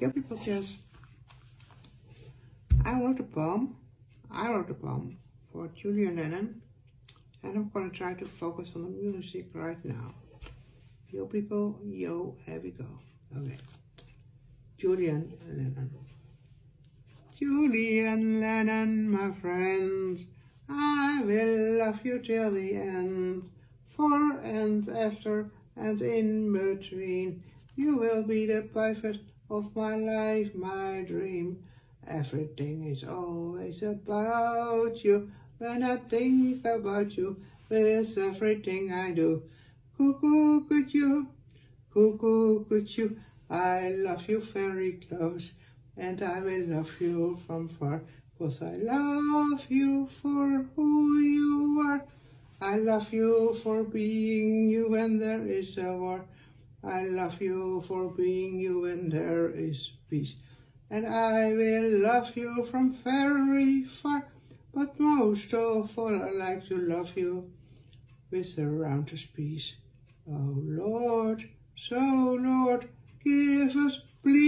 Yeah, people just. I wrote a poem. I wrote a poem for Julian Lennon. And I'm gonna try to focus on the music right now. Yo people, yo, here we go. Okay. Julian Lennon. Julian Lennon, my friend, I will love you till the end. For and after and in between, you will be the perfect of my life, my dream. Everything is always about you. When I think about you, with everything I do. Cuckoo, could you? Cuckoo, could you? I love you very close, and I will love you from far, cause I love you for who you are. I love you for being you when there is a war. I love you for being you when there is peace. And I will love you from very far, but most of all I like to love you with the roundest peace. Oh Lord, so Lord, give us please